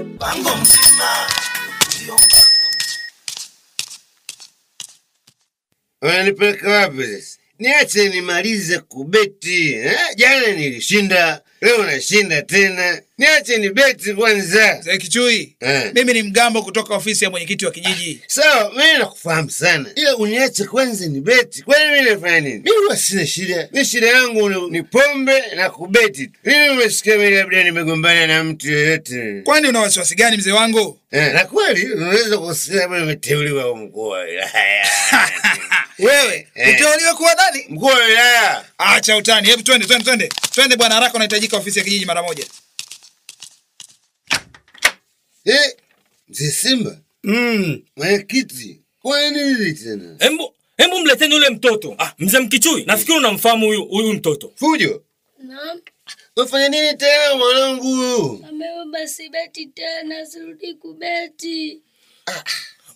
mpango mzima ndio Unanipeleka wapi sasa? Niache nimalize kubeti eh? Jana nilishinda, leo unashinda tena. Niache ni beti kwanza. Mzee Kichui, Eh. mimi ni mgambo kutoka ofisi ya mwenyekiti wa kijiji. Sawa, mimi nakufahamu sana, ila uniache kwanza ni beti. Kwani mimi nafanya nini? Mimi huwa sina shida, mi shida yangu ni, pombe na kubeti tu. Mimi umesikia mimi labda nimegombana na mtu yoyote Kwani una wasiwasi gani mzee wangu? eh? Na kweli unaweza kusikia labda nimeteuliwa wilaya Wewe Eh. uteuliwe kuwa nani? mkuu wa wilaya Acha utani, hebu twende twende twende twende bwana, haraka, unahitajika ofisi ya kijiji mara moja. eh? Mzee Simba Mm. mwenyekiti, kwa nini tena Embu embu mleteni yule mtoto. Ah, mzee Mkichui, nafikiri unamfahamu huyu huyu mtoto. fujo? Naam, Unafanya nini tena mwanangu? amebeba sibeti tena, sirudi kubeti.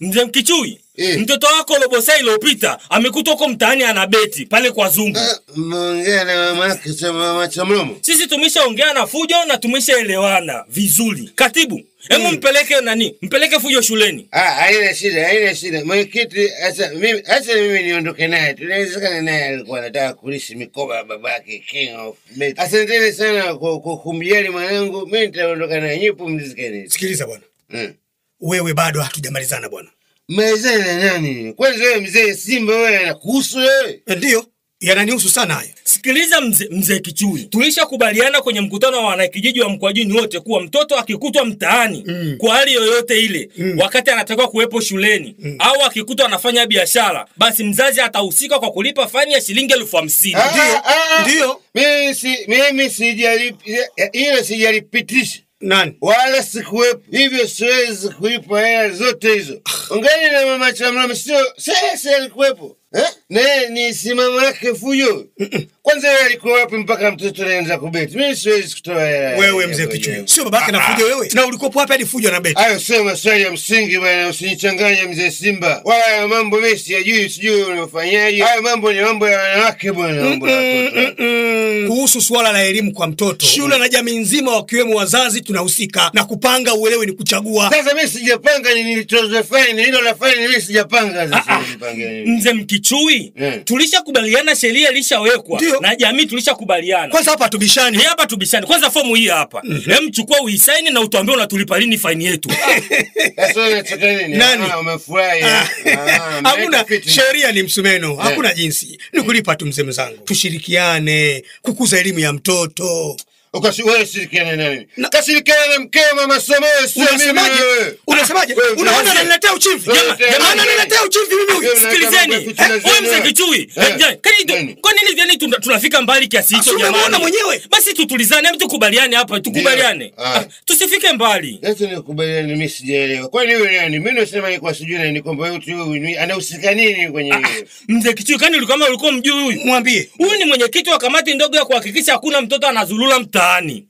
Mzee Mkichui, Eh. mtoto wako robo saa iliyopita amekutwa huko mtaani anabeti pale kwa Zungu. Ah, Mmeongea na mama yake cha mama mlomo? Sisi tumeshaongea na Fujo na tumeshaelewana vizuri. Katibu, hebu mpeleke nani? Mpeleke Fujo shuleni. Ah, haina shida, haina shida. Mwenyekiti, acha mimi acha mimi niondoke naye. Tunawezekana naye alikuwa anataka kulishi mikoba ya babake King of Bet. Asanteni sana kwa kwa kumjali mwanangu. Mimi nitaondoka naye. Nyinyi pumzikeni. Sikiliza bwana, Mm. Wewe bado hatujamalizana bwana. Mmezana na nani? Kwanza wewe mzee Simba wewe anakuhusu wewe? Ndio. Yananihusu sana hayo. Sikiliza mzee mzee Kichui, tulishakubaliana kwenye mkutano wa wanakijiji wa Mkwajuni wote kuwa mtoto akikutwa mtaani Mm. kwa hali yoyote ile mm. wakati anatakiwa kuwepo shuleni mm. au akikutwa anafanya biashara, basi mzazi atahusika kwa kulipa faini ya shilingi elfu hamsini. Ndio. Ndiyo, ah, ah. ndiyo. Mimi si mimi sijali sijalipitisha. Nani? wala sikuwepo, hivyo siwezi kuipa hela zote hizo. Ongeni na mama Chamlama, sio sasa alikuwepo eh? naye ni simama yake Fujo. Kwanza yeye alikuwa wapi mpaka mtoto anaanza kubeti? Mimi siwezi kutoa hela. Wewe mzee kichwa, sio babake na fujo wewe, na ulikuwa wapi hadi fujo na beti? Hayo sio maswali ya msingi bwana, usinichanganye mzee Simba. Wala hayo mambo mimi sijui, sijui unafanyaje. Hayo mambo ni mambo ya wanawake bwana, mambo ya watoto. Kuhusu suala la elimu kwa mtoto, shule na jamii nzima wakiwemo wazazi tunahusika, na kupanga uelewe ni kuchagua. Sasa mimi sijapanga ni nilitoze faini, hilo la faini mimi sijapanga. Sasa nipange nini? Mzee Mkichui, yeah. tulishakubaliana, sheria ilishawekwa na jamii tulishakubaliana. Kwanza hapa tubishani. Hii hapa tubishani. kwanza, fomu hii hapa mm hem, chukua uisaini na utuambie unatulipa lini faini yetu. Sasa unacheka nini? Nani? Ah, umefurahi. Ah, mleta fitna. sheria ni msumeno, hakuna jinsi, ni kulipa tu mzee mzangu. Tushirikiane kukuza elimu ya mtoto. Wewe na? Kashirikiana na mkeo mama Samia, sio mimi Unasemaje? Unaona ananiletea uchivi, jamani, ananiletea uchivi mimi huyu. Sikilizeni, Eh, wewe mzee Kichui, Eh. eh, kwa nini yani tunafika mbali kiasi hicho jamani? Unaona mwenyewe? Basi tutulizane, hebu tukubaliane hapa, tukubaliane. Ah. Ah, Tusifike mbali. Sasa nikubaliana mimi sijaelewa. Kwani wewe nani? Mimi nasema ni kwa sijui nani kwamba wewe anahusika nini kwenye hiyo? Mzee Kichui, kama ulikuwa mjui huyu? Mwambie Huyu ni mwenyekiti wa kamati ndogo ya kuhakikisha hakuna mtoto anazulula mtaani.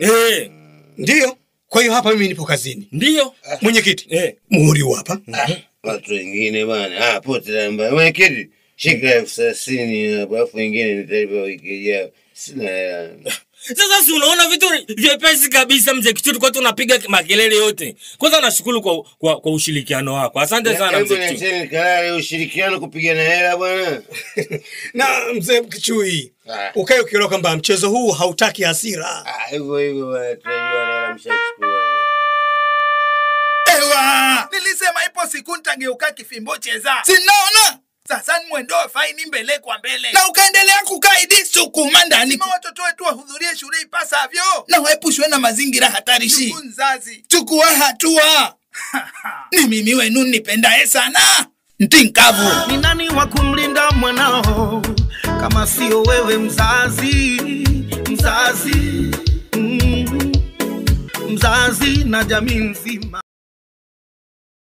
Eh, Ndio, Kwa hiyo hapa mimi nipo kazini. Ndio Mwenyekiti, Eh. muhuri hapa. Ah, Watu wengine bwana. Ah, pote la mbaya. Mwenyekiti, shika elfu thelathini hapo alafu wengine nitalipa wiki ijayo. Sina hela. Sasa si unaona vitu vyepesi kabisa mzee Kichui, kwa tunapiga makelele yote. Kwanza nashukuru kwa, kwa, kwa ushirikiano wako, asante sana mzee Kichui. Mzee kalale ushirikiano kupigana hela bwana. na mzee Kichui, Ah. ukae ukielewa kwamba mchezo huu hautaki hasira. Ah, hivyo hivyo bwana, tunajua na hela mshachukua. Ewa, nilisema ipo siku nitageuka kifimbo cheza, sinaona sasa mwendo faini mbele kwa mbele, na ukaendelea kukaidi sukuma ndani. Watoto wetu wahudhurie shule ipasavyo. Na waepushwe na mazingira hatarishi. Chukua mzazi, chukua hatua. ni mimi wenu nipendaye sana. Ntinkavu. ni nani wa kumlinda mwanao? Kama sio wewe mzazi. Mzazi. Mm, mzazi na jamii nzima